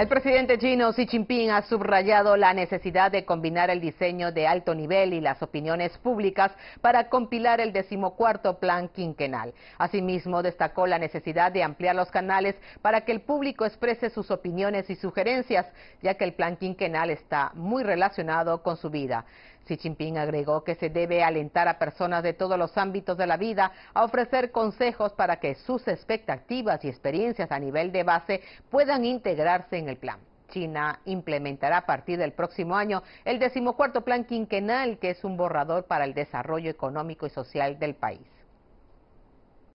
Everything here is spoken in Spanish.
El presidente chino Xi Jinping ha subrayado la necesidad de combinar el diseño de alto nivel y las opiniones públicas para compilar el decimocuarto plan quinquenal. Asimismo, destacó la necesidad de ampliar los canales para que el público exprese sus opiniones y sugerencias, ya que el plan quinquenal está muy relacionado con su vida. Xi Jinping agregó que se debe alentar a personas de todos los ámbitos de la vida a ofrecer consejos para que sus expectativas y experiencias a nivel de base puedan integrarse en el plan. China implementará a partir del próximo año el decimocuarto plan quinquenal, que es un borrador para el desarrollo económico y social del país.